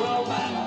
well.